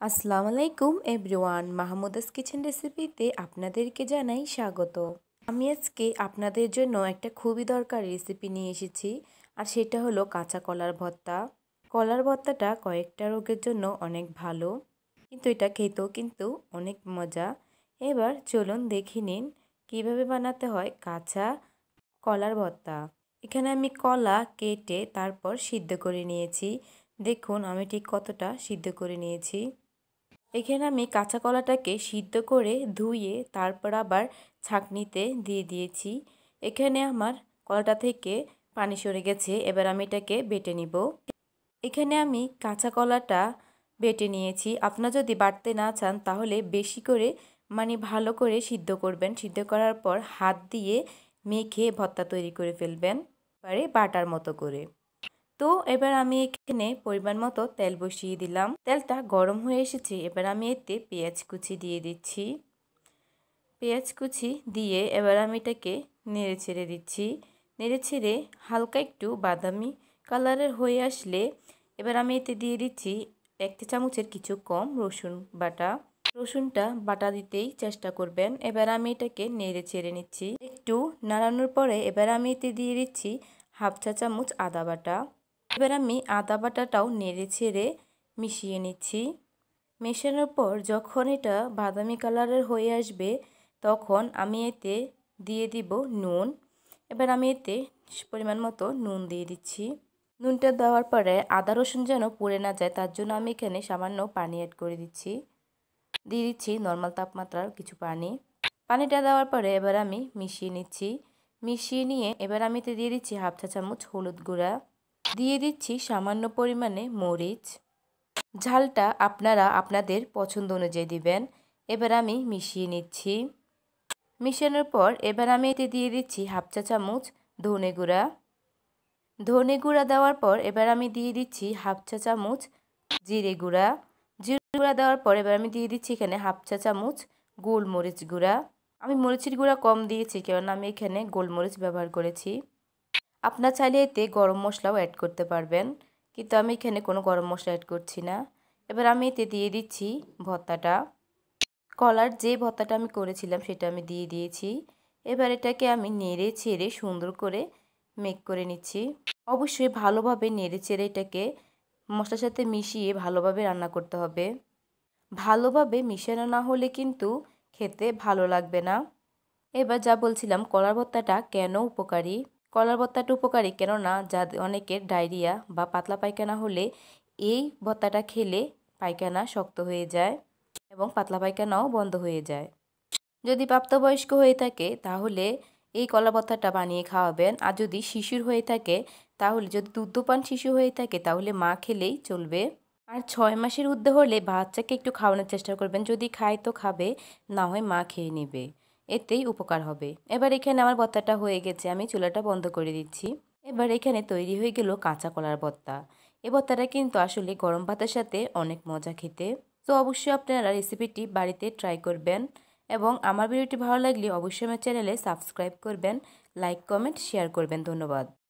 আসসালামু আলাইকুম everyone, Mahmuda's kitchen রেসিপিতে আপনাদেরকে জানাই স্বাগত। আমি আজকে আপনাদের জন্য একটা খুবই দরকার রেসিপি নিয়ে এসেছি, আর সেটা হলো কাঁচা কলার ভর্তা। কলার ভর্তাটা কয়েকটা রোগের জন্য অনেক ভালো, কিন্তু এটা খেতেও কিন্তু অনেক মজা। এবার চলুন দেখে নিন কীভাবে বানাতে হয় কাঁচা কলার ভর্তা। এখানে আমি কলা কেটে তারপর সিদ্ধ করে নিয়েছি। দেখুন আমি ঠিক কতটা সিদ্ধ করে নিয়েছি। এখানে আমি কাঁচা কলাটাকে সিদ্ধ করে ধুয়ে তারপর আবার ছাঁকনিতে দিয়ে দিয়েছি। এখানে আমার কলাটা থেকে পানি সরে গেছে, এবার আমি এটাকে বেটে নিব। এখানে আমি কাঁচা কলাটা বেটে নিয়েছি। আপনার যদি বাটতে না চান, তাহলে বেশি করে মানে ভালো করে সিদ্ধ করবেন। সিদ্ধ করার পর হাত দিয়ে মেখে ভর্তা তৈরি করে ফেলবেন পারে বাটার মতো করে। তো এবার আমি এখানে পরিমাণ মতো তেল বসিয়ে দিলাম। তেলটা গরম হয়ে এসেছে, এবার আমি এতে পেঁয়াজ কুচি দিয়ে দিচ্ছি। পেঁয়াজ কুচি দিয়ে এবার আমি এটাকে নেড়ে ছেড়ে দিচ্ছি। নেড়ে ছেড়ে হালকা একটু বাদামি কালারের হয়ে আসলে এবার আমি এতে দিয়ে দিচ্ছি একটা চামচের কিছু কম রসুন বাটা। রসুনটা বাটা দিতেই চেষ্টা করবেন। এবার আমি এটাকে নেড়ে ছেড়ে নিচ্ছি। একটু নাড়ানোর পরে এবার আমি এতে দিয়ে দিচ্ছি হাফ চা চামচ আদা বাটা। এবার আমি আদা বাটাটাও নেড়ে ছেড়ে মিশিয়ে নিচ্ছি। মেশানোর পর যখন এটা বাদামি কালারের হয়ে আসবে, তখন আমি এতে দিয়ে দিব নুন। এবার আমি এতে পরিমাণ মতো নুন দিয়ে দিচ্ছি। নুনটা দেওয়ার পরে আদা রসুন যেন পুড়ে না যায়, তার জন্য আমি এখানে সামান্য পানি অ্যাড করে দিচ্ছি। দিয়ে দিচ্ছি নর্মাল তাপমাত্রার কিছু পানি। পানিটা দেওয়ার পরে এবার আমি মিশিয়ে নিচ্ছি। মিশিয়ে নিয়ে এবার আমি এতে দিয়ে দিচ্ছি হাফ চা চামচ হলুদ গুঁড়া। দিয়ে দিচ্ছি সামান্য পরিমাণে মরিচ। ঝালটা আপনারা আপনাদের পছন্দ অনুযায়ী দিবেন। এবার আমি মিশিয়ে নিচ্ছি। মিশানোর পর এবার আমি এতে দিয়ে দিচ্ছি হাফ চা চামচ ধনে গুঁড়া। ধনে গুঁড়া দেওয়ার পর এবার আমি দিয়ে দিচ্ছি হাফ চা চামচ জিরে গুঁড়া। জিরে গুঁড়া দেওয়ার পর এবার আমি দিয়ে দিচ্ছি এখানে হাফ চা চামচ গোলমরিচ গুঁড়া। আমি মরিচের গুঁড়া কম দিয়েছি কারণ আমি এখানে গোলমরিচ ব্যবহার করেছি। আপনার চাইলে এতে গরম মশলাও অ্যাড করতে পারবেন, কিন্তু আমি এখানে কোনো গরম মশলা অ্যাড করছি না। এবার আমি এতে দিয়ে দিচ্ছি ভর্তাটা। কলার যে ভর্তাটা আমি করেছিলাম সেটা আমি দিয়ে দিয়েছি। এবার এটাকে আমি নেড়ে ছেড়ে সুন্দর করে মেক করে নিচ্ছি। অবশ্যই ভালোভাবে নেড়ে চেড়ে এটাকে মশলার সাথে মিশিয়ে ভালোভাবে রান্না করতে হবে। ভালোভাবে মিশানো না হলে কিন্তু খেতে ভালো লাগবে না। এবার যা বলছিলাম, কলার ভর্তাটা কেন উপকারী? কলার ভর্তাটা উপকারী, কেননা যা অনেকের ডায়রিয়া বা পাতলা পায়খানা হলে এই ভর্তাটা খেলে পায়খানা শক্ত হয়ে যায় এবং পাতলা পায়খানাও বন্ধ হয়ে যায়। যদি প্রাপ্তবয়স্ক হয়ে থাকে, তাহলে এই কলা ভর্তাটা বানিয়ে খাওয়াবেন। আর যদি শিশুর হয়ে থাকে, তাহলে, যদি দুধপান শিশু হয়ে থাকে, তাহলে মা খেলেই চলবে। আর ছয় মাসের ঊর্ধ্বে হলে বাচ্চাকে একটু খাওয়ানোর চেষ্টা করবেন। যদি খায় তো খাবে, না হয় মা খেয়ে নেবে। এতেই উপকার হবে। এবার এখানে আমার ভর্তাটা হয়ে গেছে, আমি চুলাটা বন্ধ করে দিচ্ছি। এবার এখানে তৈরি হয়ে গেল কাঁচা কলার ভর্তা এ ভর্তাটা কিন্তু আসলে গরম ভাতের সাথে অনেক মজা খেতে। তো অবশ্যই আপনারা রেসিপিটি বাড়িতে ট্রাই করবেন এবং আমার ভিডিওটি ভালো লাগলে অবশ্যই আমার চ্যানেলে সাবস্ক্রাইব করবেন লাইক কমেন্ট শেয়ার করবেন। ধন্যবাদ।